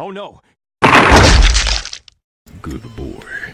Oh no! Good boy.